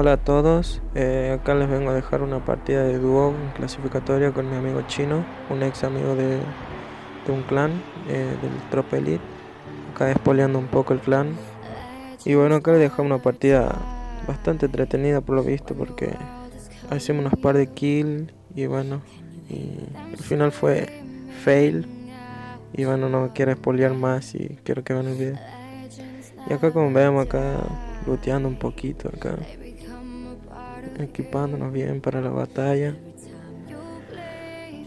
Hola a todos, eh, acá les vengo a dejar una partida de dúo clasificatoria con mi amigo chino, un ex amigo de, un clan, eh, del Tropa Elite. Acá despoleando un poco el clan. Y bueno, acá les dejamos una partida bastante entretenida por lo visto porque hicimos unos par de kills y bueno, y el final fue fail. Y bueno, no quiero espolear más y quiero que vean el video. Y acá como vemos acá looteando un poquito acá equipándonos bien para la batalla.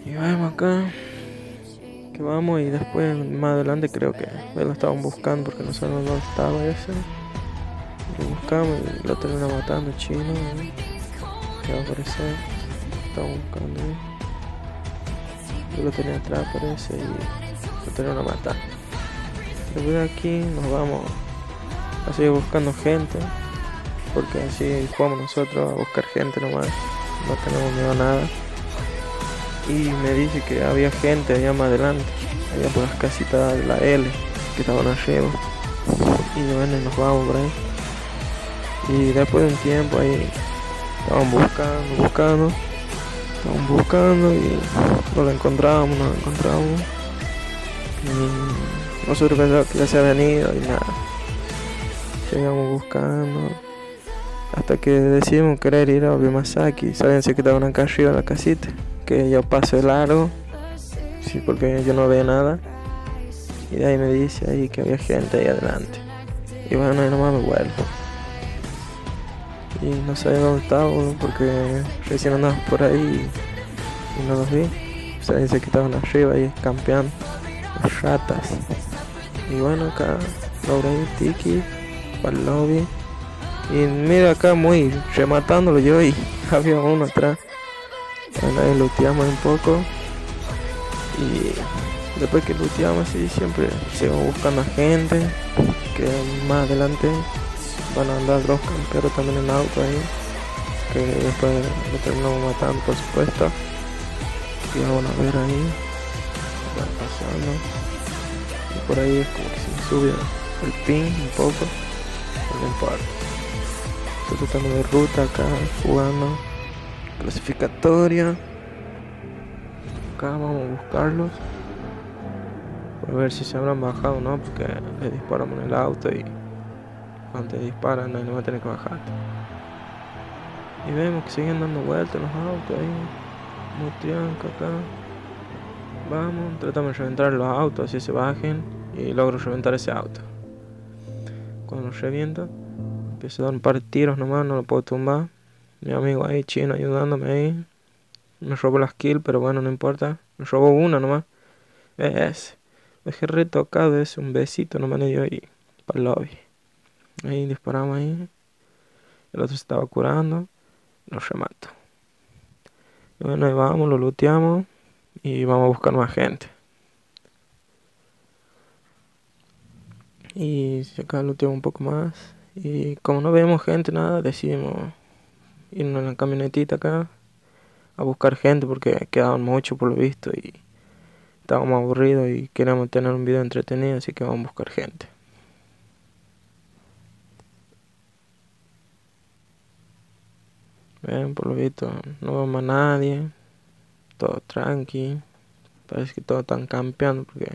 Y vamos acá. Que vamos y después más adelante creo que lo estaban buscando porque no sabemos dónde estaba ese. Lo buscamos y lo terminó matando chino. Que va a aparecer. Estaba buscando. Yo lo tenía atrás parece y lo terminó matando. Después de aquí nos vamos a seguir buscando gente porque así jugamos nosotros a buscar gente nomás, no tenemos miedo a nada. Y me dice que había gente allá más adelante, allá por las casitas de la L, que estaban arriba. Y bueno, nos vamos por ahí. Y después de un tiempo ahí, estaban buscando, buscando, estaban buscando y no lo encontramos, no lo encontramos. Y nosotros que ya se habían ido y nada. Seguíamos buscando hasta que decidimos querer ir a Obimasaki. Sábense que estaban acá arriba en la casita, que yo paso de largo, sí, porque yo no veo nada. Y de ahí me dice ahí que había gente ahí adelante. Y bueno, ahí nomás me vuelvo. Y no sabía dónde estaba, porque recién andaba por ahí y no los vi. Sábense que estaban arriba ahí campeando, las ratas. Y bueno, acá logré Tiki para el lobby. Y mira acá muy rematándolo yo y había uno atrás. Ahí luteamos un poco. Y después que luteamos así siempre sigo buscando a gente. Que más adelante van a andar dos camperos también en auto ahí. Que después lo terminamos matando por supuesto. Y vamos a ver ahí. Va pasando. Y por ahí es como que se sube el ping un poco. No importa tratando de ruta acá, jugando clasificatoria. Acá vamos a buscarlos. Por ver si se habrán bajado o no, porque le disparamos en el auto y cuando te disparan ahí no va a tener que bajar. Y vemos que siguen dando vueltas los autos ahí. Muy trianca acá. Vamos, tratamos de reventar los autos así se bajen y logro reventar ese auto. Cuando nos revienta Empiezo a dar un par de tiros nomás, no lo puedo tumbar. Mi amigo ahí, chino, ayudándome ahí. Me robó las kills, pero bueno, no importa. Me robó una nomás. Es. Dejé retocado ese, un besito nomás le dio ahí. Para el lobby. Ahí disparamos ahí. El otro se estaba curando. Lo remato. Y bueno, ahí vamos, lo looteamos. Y vamos a buscar más gente. Y acá looteamos un poco más. Y como no vemos gente, nada, decidimos irnos en la camionetita acá a buscar gente porque quedaban mucho por lo visto y estábamos aburridos y queríamos tener un video entretenido, así que vamos a buscar gente. Ven, por lo visto, no vemos a nadie, todo tranqui, parece que todos están campeando porque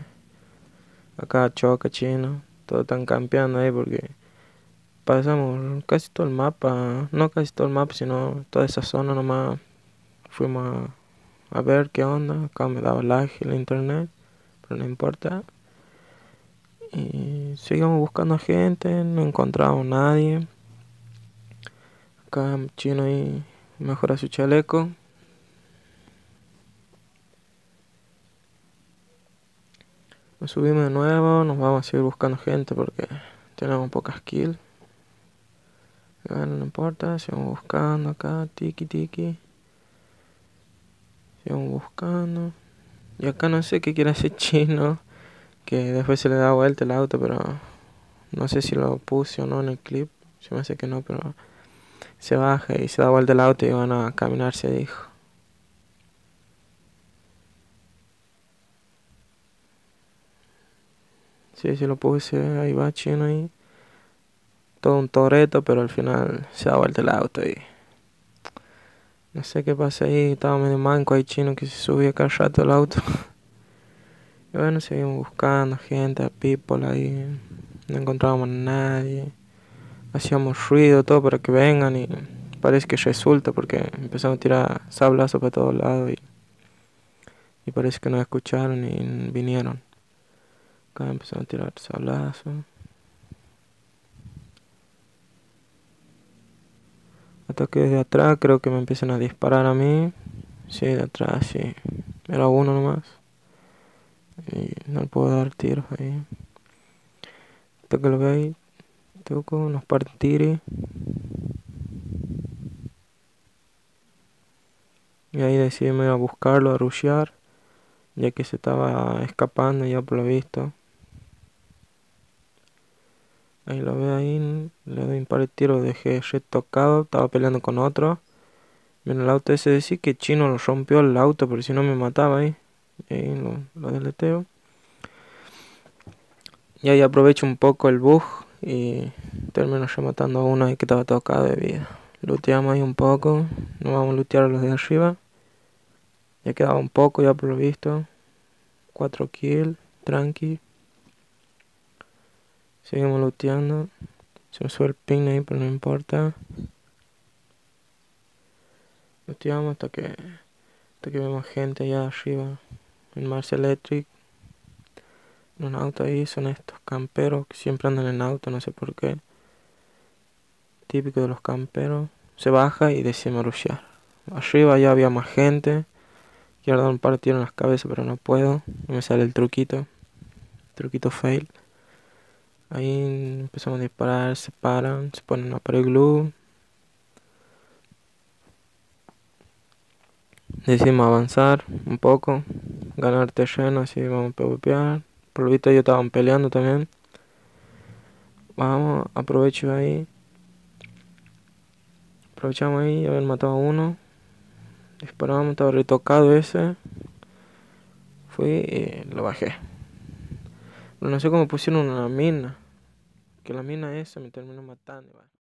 acá choca chino, todos están campeando ahí porque pasamos casi todo el mapa, no casi todo el mapa, sino toda esa zona nomás fuimos a, ver qué onda, acá me daba lag el internet, pero no importa. Y seguimos buscando gente, no encontramos nadie. Acá chino ahí mejora su chaleco. Nos subimos de nuevo, nos vamos a seguir buscando gente porque tenemos pocas kills. Bueno, no importa, sigamos buscando acá, tiki tiki. Sigamos buscando. Y acá no sé qué quiere hacer chino. Que después se le da vuelta el auto, pero no sé si lo puse o no en el clip. Se me hace que no, pero se baja y se da vuelta el auto y van a caminar, se dijo. Sí, se lo puse, ahí va chino ahí todo un toreto, pero al final se ha vuelto el auto y no sé qué pasa ahí, estaba medio manco, hay chino que se subía cada rato el auto. Y bueno, seguimos buscando gente, a people ahí, no encontrábamos a nadie. Hacíamos ruido, todo para que vengan y parece que resulta porque empezamos a tirar sablazos para todos lados y, y parece que nos escucharon y vinieron. Acá empezamos a tirar sablazos. Hasta que desde atrás creo que me empiezan a disparar a mí. Sí, de atrás, sí. Era uno nomás. Y no le puedo dar tiros ahí. Que lo ahí. Toco unos partiris. Y ahí decidí ir a buscarlo, a rushear. Ya que se estaba escapando ya por lo visto. Ahí lo veo ahí, le doy un par de tiros, dejé tocado, estaba peleando con otro. Viene el auto ese decir que chino lo rompió el auto, pero si no me mataba ahí. Ahí lo, lo deleteo. Y ahí aprovecho un poco el bug y termino rematando a uno ahí que estaba tocado de vida. Luteamos ahí un poco, nos vamos a lutear a los de arriba. Ya quedaba un poco ya por lo visto. 4 kills, tranqui. Seguimos looteando. Se me sube el pin ahí, pero no importa. Looteamos hasta que, hasta que vemos gente allá arriba. En Mars Electric. En un auto ahí son estos camperos que siempre andan en auto, no sé por qué. Típico de los camperos. Se baja y decimos rushear. Arriba ya había más gente. Quiero dar un par de tiros en las cabezas, pero no puedo. No me sale el truquito. Truquito fail. Ahí empezamos a disparar, se paran, se ponen a pared glue. Decidimos avanzar un poco, ganar terreno, así vamos a PvPar. Por lo visto ellos estaban peleando también. Vamos, aprovecho ahí. Aprovechamos ahí, haber matado a uno. Disparamos, estaba retocado ese. Fui y lo bajé. No sé cómo pusieron una mina. Que la mina esa me terminó matando.